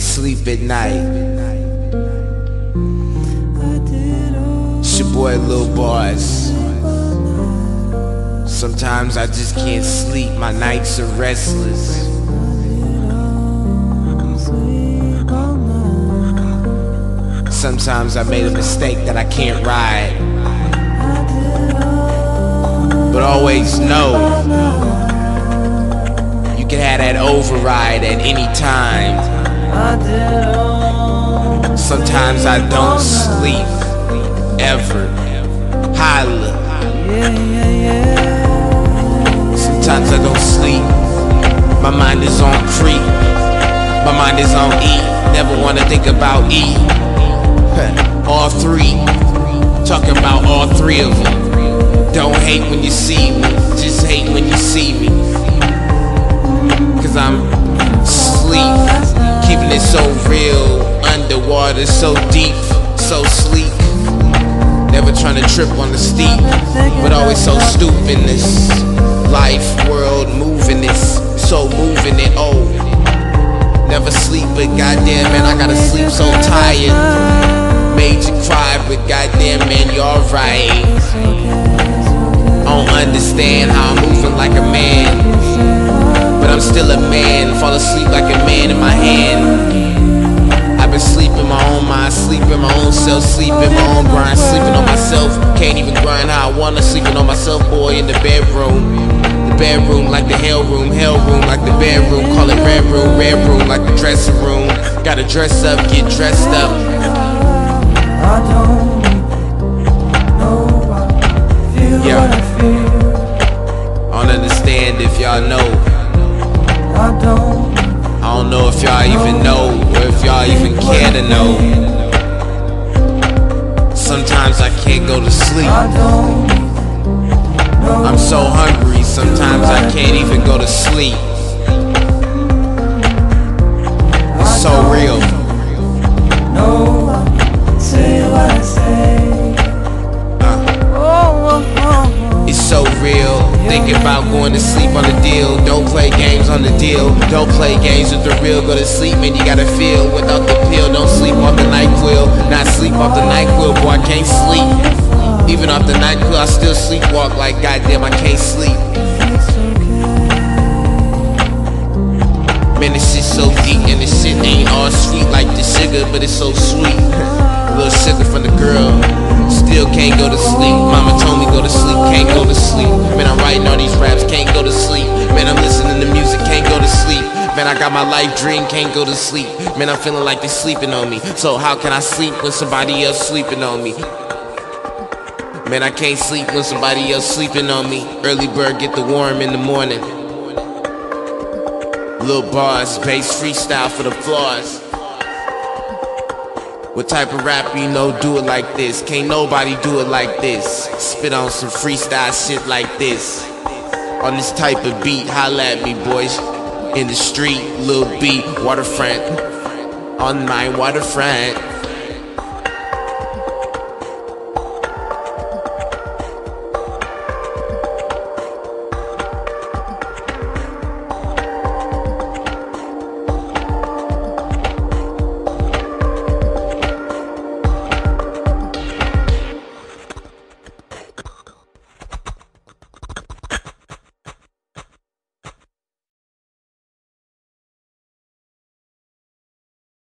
sleep at night. It's your boy Lil Boss. Sometimes I just can't sleep, my nights are restless. Sometimes I made a mistake that I can't ride. But always know you can have that override at any time. Sometimes I don't sleep ever. Holla. Sometimes I don't sleep. My mind is on creep. My mind is on E. Never wanna think about E. All three. Talking about all three of them. Don't hate when you see me. Just hate when you see me. So deep, so sleek. Never trying to trip on the steep, but always so stupid this life, world, moving this, so moving it, oh. Never sleep, but goddamn man, I gotta sleep so tired. Made you cry, but goddamn man, you alright. Wanna, sleeping on myself, boy, in the bedroom. The bedroom like the hell room, hell room like the bedroom. Call it red room, red room like the dressing room. Gotta dress up, get dressed up. I don't know I feel Yeah. what I feel. I don't understand if y'all know. I don't I don't know if y'all even know, or if y'all even care to know. Sometimes I can't go to sleep. I'm so hungry, sometimes I can't even go to sleep. It's so real. I say what I say. It's so real. Thinking about going to sleep on the deal. Don't play games on the deal. Don't play games with the real. Go to sleep, man. You gotta feel without the pill. Don't sleep off the NyQuil. Not sleep off the NyQuil, boy. I can't sleep. Even off the NyQuil, I still sleepwalk like goddamn. I can't sleep. Man, this shit so deep and this shit ain't all sweet like the sugar, but it's so sweet. A little sugar from the girl. Still can't go to sleep. Mama told me go to sleep, can't go to sleep. Man, I'm writing all these raps, can't go to sleep. Man, I'm listening to music, can't go to sleep. Man, I got my life dream, can't go to sleep. Man, I'm feeling like they're sleeping on me. So how can I sleep when somebody else sleeping on me? Man, I can't sleep when somebody else sleeping on me. Early bird get the worm in the morning. Lil bars, bass freestyle for the floors. What type of rap you know do it like this? Can't nobody do it like this. Spit on some freestyle shit like this. On this type of beat, holla at me, boys. In the street, Lil B, waterfront. On my waterfront.